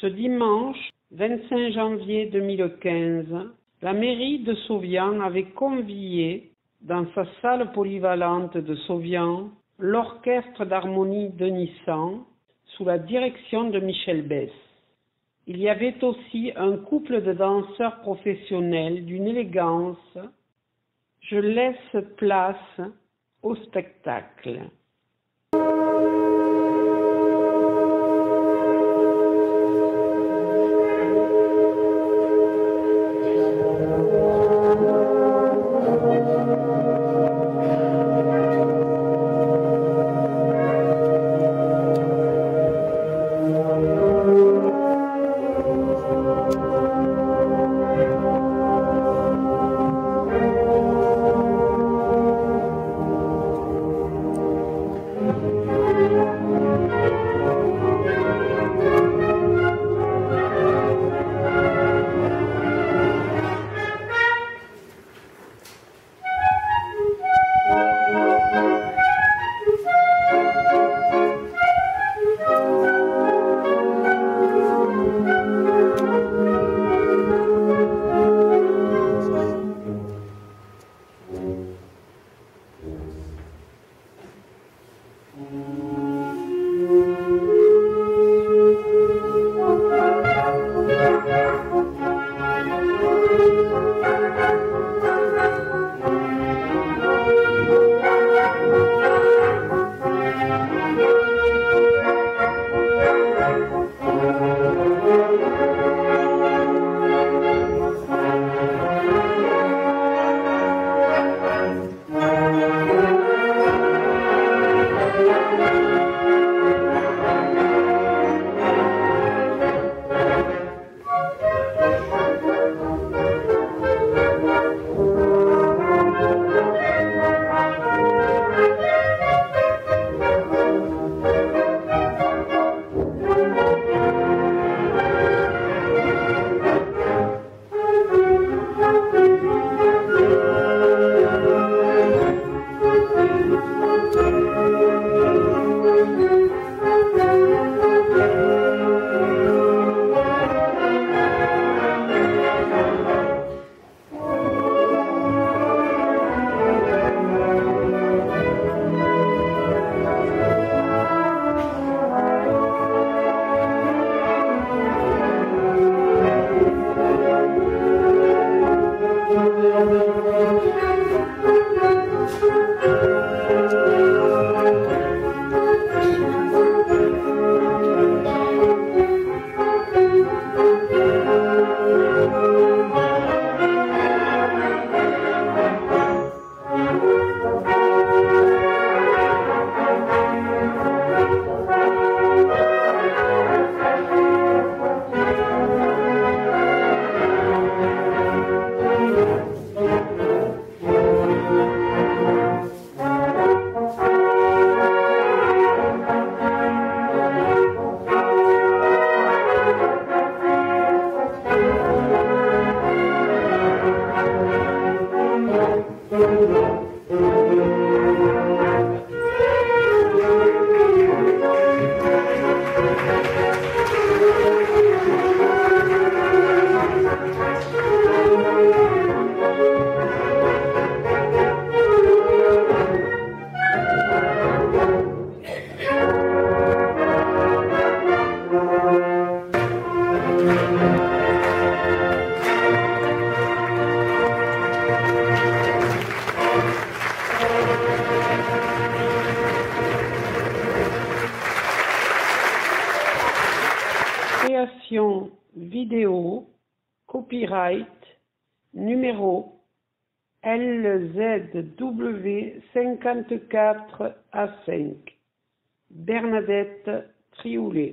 Ce dimanche 25 janvier 2015, la mairie de Sauvian avait convié dans sa salle polyvalente de Sauvian l'orchestre d'harmonie de Nissan sous la direction de Michel Bess. Il y avait aussi un couple de danseurs professionnels d'une élégance. Je laisse place au spectacle. Thank mm -hmm. you. Création vidéo copyright numéro LZW54A5 Bernadette Triolet